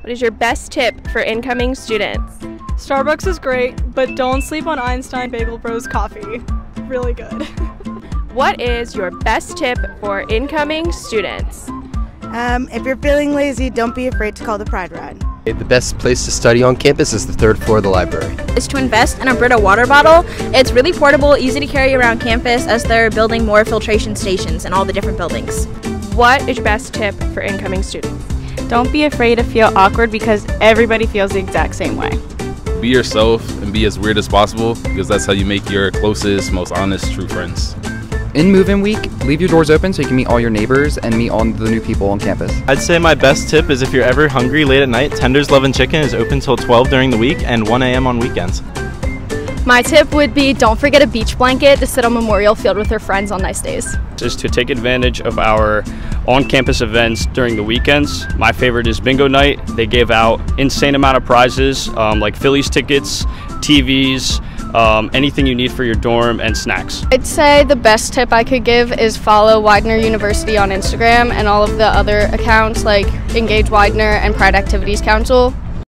What is your best tip for incoming students? Starbucks is great, but don't sleep on Einstein Bagel Bros coffee. Really good. What is your best tip for incoming students? Um, if you're feeling lazy, don't be afraid to call the Pride Ride. The best place to study on campus is the third floor of the library. is to invest in a Brita water bottle. It's really portable, easy to carry around campus as they're building more filtration stations in all the different buildings. What is your best tip for incoming students? Don't be afraid to feel awkward because everybody feels the exact same way. Be yourself and be as weird as possible because that's how you make your closest, most honest, true friends. In move-in week, leave your doors open so you can meet all your neighbors and meet all the new people on campus. I'd say my best tip is if you're ever hungry late at night, Tenders Love and Chicken is open till 12 during the week and 1 a.m. on weekends. My tip would be don't forget a beach blanket to sit on Memorial Field with your friends on nice days. is to take advantage of our on-campus events during the weekends. My favorite is bingo night. They give out insane amount of prizes um, like Phillies tickets, TVs, um, anything you need for your dorm, and snacks. I'd say the best tip I could give is follow Widener University on Instagram and all of the other accounts like Engage Widener and Pride Activities Council.